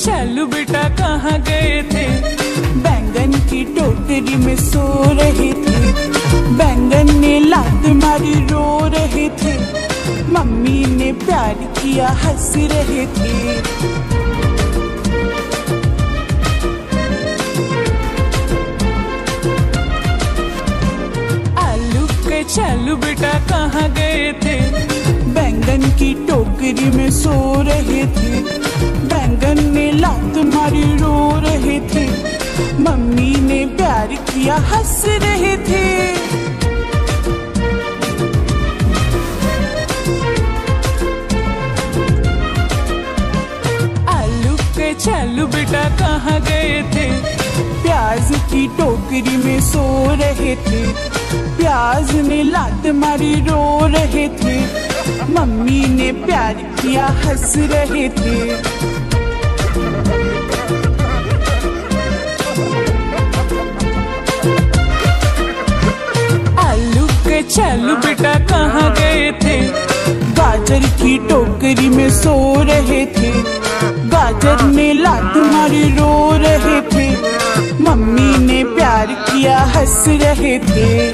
चलू बेटा, कहाँ गए थे? बैंगन की टोकरी में सो रहे थे। बैंगन ने लात मारी रो रहे थे। मम्मी ने प्यार किया, हंस रहे थे। चलू बेटा, कहाँ गए थे? बैंगन की टोकरी में सो रहे थे। बैंगन लात मारी रो रहे थे। मम्मी ने प्यार किया, हंस रहे थे। आलू के चालू बेटा, कहाँ गए थे? प्याज की टोकरी में सो रहे थे। प्याज ने लात मारी, रो रहे थे। मम्मी ने प्यार किया, हंस रहे थे। के बेटा, कहाँ गए थे? गाजर की टोकरी में सो रहे थे। गाजर ने लात मारी रो रहे थे। मम्मी ने प्यार किया, हंस रहे थे।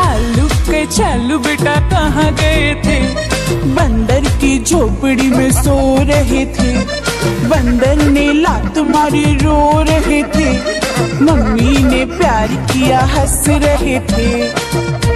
आलू के चलू बेटा, कहाँ गए थे? बंदर की झोपड़ी में सो रहे थे। बंदर ने लात मारी रो रहे थे। मम्मी ने प्यार किया हंस रहे थे।